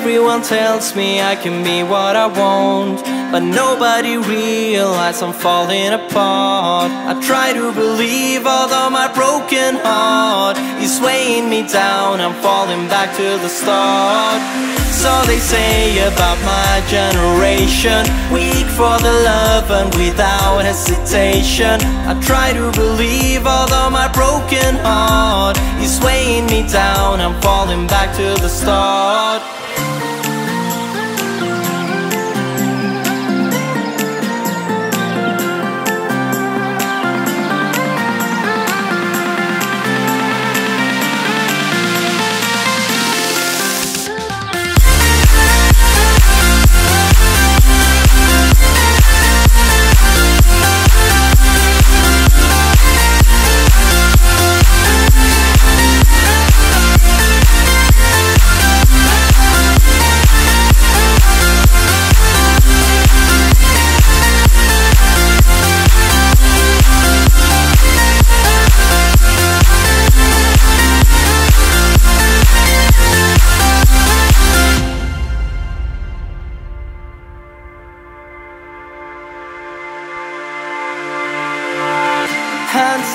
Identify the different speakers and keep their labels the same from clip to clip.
Speaker 1: Everyone tells me I can be what I want But nobody realizes I'm falling apart. I try to believe although my broken heart Is weighing me down, I'm falling back to the start. So they say about my generation Weak for the love and without hesitation. I try to believe although my broken heart Is I'm falling back to the start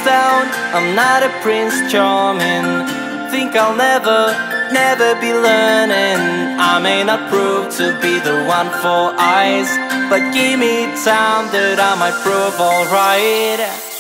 Speaker 1: Down, I'm not a Prince Charming. Think I'll never, never be learning. I may not prove to be the one for eyes, but give me time that I might prove alright.